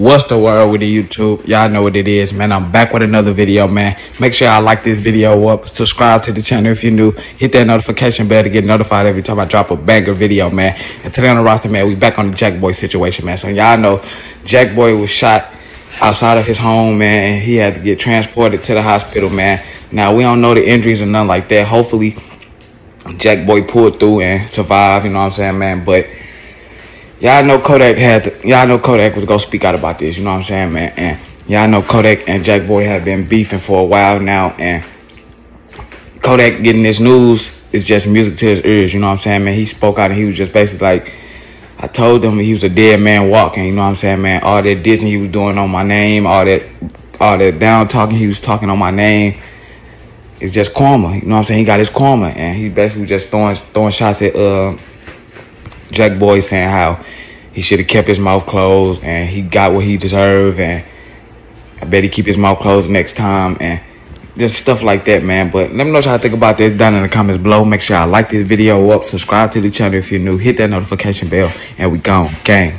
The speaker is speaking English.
What's the word with the YouTube? Y'all know what it is, man. I'm back with another video, man. Make sure y'all like this video up. Subscribe to the channel if you're new. Hit that notification bell to get notified every time I drop a banger video, man. And today on the roster, man, we back on the Jackboy situation, man. So y'all know Jackboy was shot outside of his home, man. And he had to get transported to the hospital, man. Now, we don't know the injuries or nothing like that. Hopefully, Jackboy pulled through and survived, you know what I'm saying, man? But y'all know Kodak had to, y'all know Kodak was gonna speak out about this, you know what I'm saying, man? And y'all know Kodak and Jackboy have been beefing for a while now, and Kodak getting this news is just music to his ears, you know what I'm saying, man? He spoke out and he was just basically like, I told him he was a dead man walking, you know what I'm saying, man? All that Disney he was doing on my name, all that all that down talking he was talking on my name. It's just karma, you know what I'm saying? He got his karma and he basically just throwing throwing shots at uh Jackboy saying how he should have kept his mouth closed and he got what he deserved and I bet he keep his mouth closed next time and just stuff like that, man. But let me know what y'all think about this down in the comments below. Make sure y'all like this video up, subscribe to the channel if you're new, hit that notification bell, and we gone. Gang.